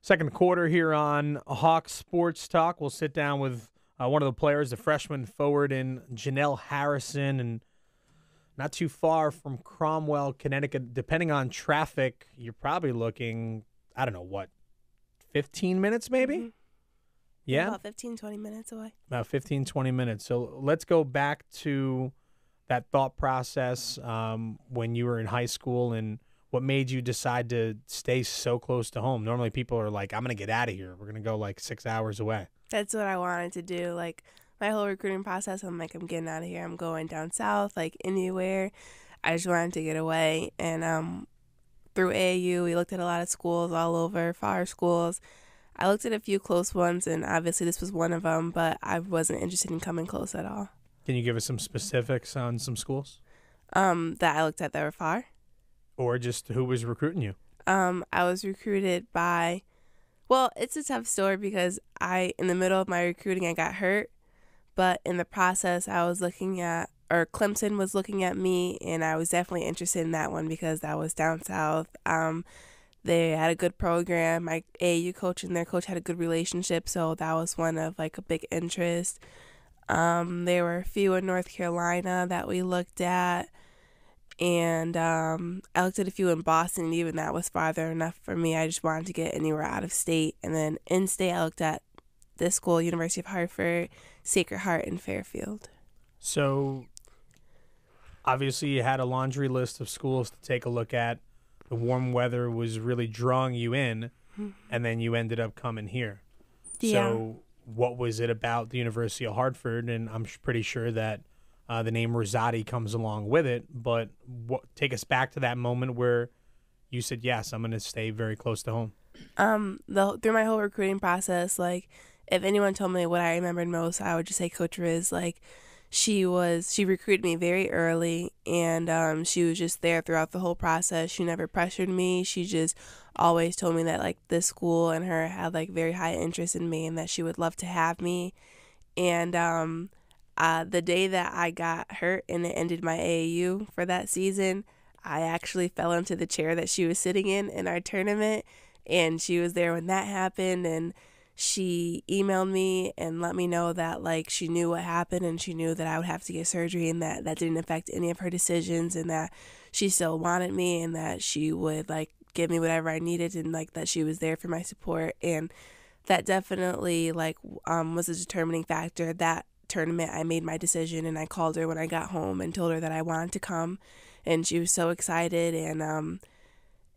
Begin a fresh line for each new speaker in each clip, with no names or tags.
Second quarter here on Hawk Sports Talk. We'll sit down with uh, one of the players, the freshman forward in Janelle Harrison, and not too far from Cromwell, Connecticut. Depending on traffic, you're probably looking, I don't know, what, 15 minutes maybe?
Mhm.
Yeah,
About 15, 20 minutes away.
about 15, 20 minutes. So let's go back to that thought process um, when you were in high school and what made you decide to stay so close to home. Normally, people are like, I'm going to get out of here. We're going to go like six hours away.
That's what I wanted to do. Like my whole recruiting process, I'm like, I'm getting out of here. I'm going down south, like anywhere. I just wanted to get away. And um, through AAU, we looked at a lot of schools all over, far schools. I looked at a few close ones, and obviously this was one of them. But I wasn't interested in coming close at all.
Can you give us some specifics on some schools
Um, that I looked at that were far.
Or just who was recruiting you?
Um, I was recruited by, well, it's a tough story because I, in the middle of my recruiting, I got hurt. But in the process, I was looking at, or Clemson was looking at me, and I was definitely interested in that one because that was down south. Um, they had a good program. My AAU coach and their coach had a good relationship, so that was one of like a big interest. Um, there were a few in North Carolina that we looked at and um, I looked at a few in Boston, and even that was farther enough for me. I just wanted to get anywhere out of state. And then in state, I looked at this school, University of Hartford, Sacred Heart, and Fairfield.
So obviously, you had a laundry list of schools to take a look at. The warm weather was really drawing you in, and then you ended up coming here. So, what was it about the University of Hartford? And I'm pretty sure that uh, the name Rizzotti comes along with it. But what, take us back to that moment where you said, "Yes, I'm going to stay very close to home."
Um, the through my whole recruiting process, like if anyone told me what I remembered most, I would just say Coach Riz. Like she was, she recruited me very early, and um, she was just there throughout the whole process. She never pressured me. She just always told me that like this school and her had like very high interest in me, and that she would love to have me. And um, uh, the day that I got hurt and it ended my AAU for that season, I actually fell into the chair that she was sitting in in our tournament and she was there when that happened and she emailed me and let me know that like she knew what happened and she knew that I would have to get surgery and that that didn't affect any of her decisions and that she still wanted me and that she would like give me whatever I needed and like that she was there for my support and that definitely like um was a determining factor that tournament I made my decision and I called her when I got home and told her that I wanted to come and she was so excited and um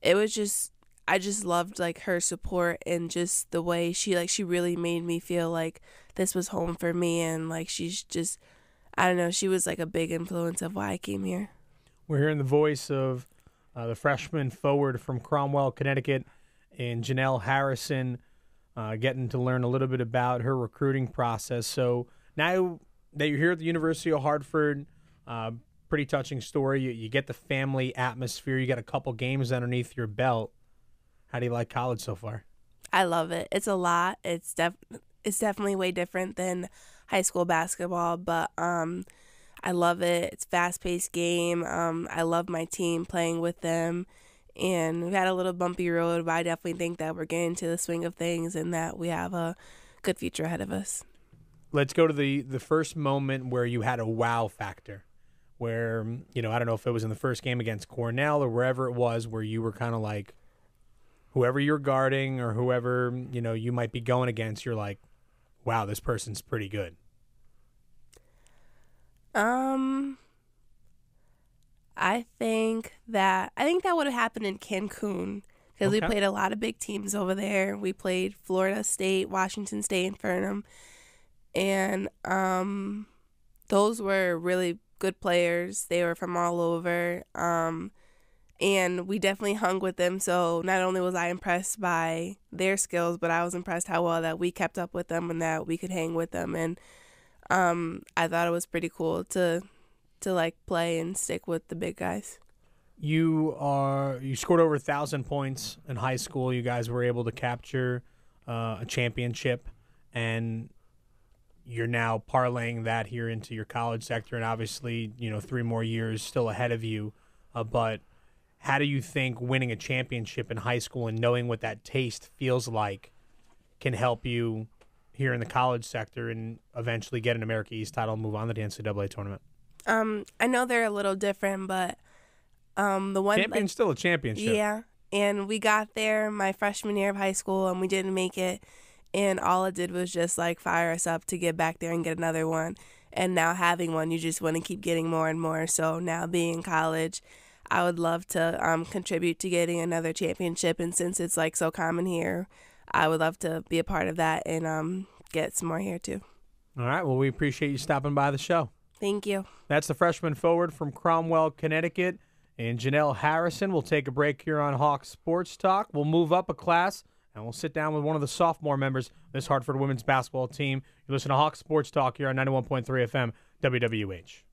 it was just I just loved like her support and just the way she like she really made me feel like this was home for me and like she's just I don't know she was like a big influence of why I came here.
We're hearing the voice of uh, the freshman forward from Cromwell, Connecticut, and Janelle Harrison, uh, getting to learn a little bit about her recruiting process. So now that you're here at the University of Hartford, uh, pretty touching story. You, you get the family atmosphere. You got a couple games underneath your belt. How do you like college so far?
I love it. It's a lot. It's def it's definitely way different than high school basketball, but um I love it. It's fast paced game. Um I love my team playing with them. And we've had a little bumpy road, but I definitely think that we're getting to the swing of things and that we have a good future ahead of us.
Let's go to the the first moment where you had a wow factor. Where, you know, I don't know if it was in the first game against Cornell or wherever it was where you were kind of like whoever you're guarding or whoever, you know, you might be going against, you're like, wow, this person's pretty good.
Um I think that I think that would have happened in Cancun because
Okay.
we played a lot of big teams over there. We played Florida State, Washington State, and Fernham, and um, those were really good players. They were from all over, um, and we definitely hung with them. So not only was I impressed by their skills, but I was impressed how well that we kept up with them and that we could hang with them. And um, I thought it was pretty cool to to like play and stick with the big guys.
You are you scored over a thousand points in high school. You guys were able to capture uh, a championship, and you're now parlaying that here into your college sector. And obviously, you know, three more years still ahead of you. Uh, but how do you think winning a championship in high school and knowing what that taste feels like can help you here in the college sector and eventually get an America East title and move on to the NCAA tournament?
Um, I know they're a little different, but um, the one
Champion's
like,
still a championship.
yeah, and we got there my freshman year of high school, and we didn't make it, and all it did was just like fire us up to get back there and get another one. And now having one, you just want to keep getting more and more. So now being in college, I would love to um, contribute to getting another championship. And since it's like so common here, I would love to be a part of that and um, get some more here too.
All right. Well, we appreciate you stopping by the show.
Thank you.
That's the freshman forward from Cromwell, Connecticut, and Janelle Harrison. We'll take a break here on Hawk Sports Talk. We'll move up a class and we'll sit down with one of the sophomore members of this Hartford women's basketball team. You listen to Hawk Sports Talk here on 91.3 FM, WWUH.